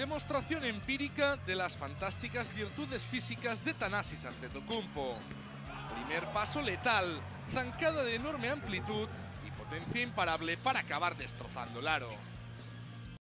Demostración empírica de las fantásticas virtudes físicas de Tanasis Antetokounmpo. Primer paso letal, zancada de enorme amplitud y potencia imparable para acabar destrozando el aro.